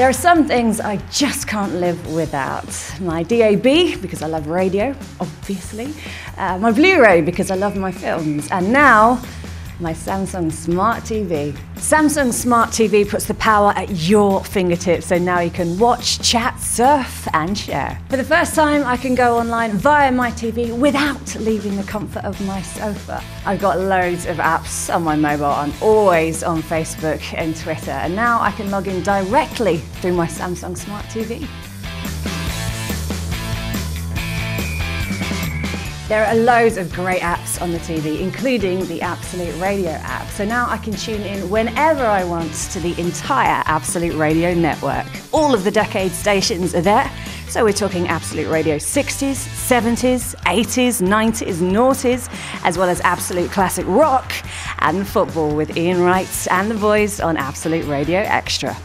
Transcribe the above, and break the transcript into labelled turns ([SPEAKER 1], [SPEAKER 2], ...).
[SPEAKER 1] There are some things I just can't live without. My DAB, because I love radio, obviously. Uh, my Blu-ray, because I love my films. And now, my Samsung Smart TV. Samsung Smart TV puts the power at your fingertips, so now you can watch, chat, surf, and share. For the first time, I can go online via my TV without leaving the comfort of my sofa. I've got loads of apps on my mobile. I'm always on Facebook and Twitter, and now I can log in directly through my Samsung Smart TV. There are loads of great apps on the TV, including the Absolute Radio app. So now I can tune in whenever I want to the entire Absolute Radio network. All of the decade stations are there. So we're talking Absolute Radio 60s, 70s, 80s, 90s, noughties, as well as Absolute Classic Rock and football with Ian Wright and the boys on Absolute Radio Extra.